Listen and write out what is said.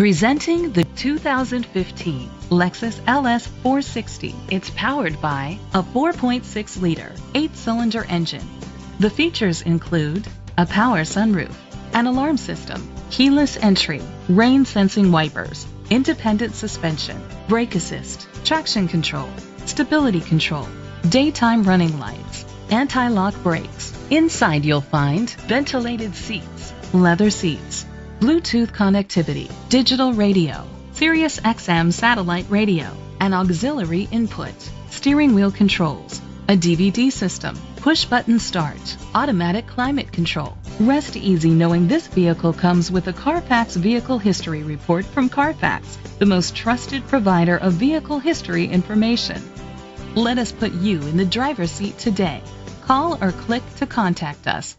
Presenting the 2015 Lexus LS 460. It's powered by a 4.6 liter, 8 cylinder engine. The features include a power sunroof, an alarm system, keyless entry, rain sensing wipers, independent suspension, brake assist, traction control, stability control, daytime running lights, anti-lock brakes. Inside you'll find ventilated seats, leather seats, Bluetooth connectivity, digital radio, Sirius XM satellite radio, an auxiliary input, steering wheel controls, a DVD system, push button start, automatic climate control. Rest easy knowing this vehicle comes with a Carfax Vehicle History Report from Carfax, the most trusted provider of vehicle history information. Let us put you in the driver's seat today. Call or click to contact us.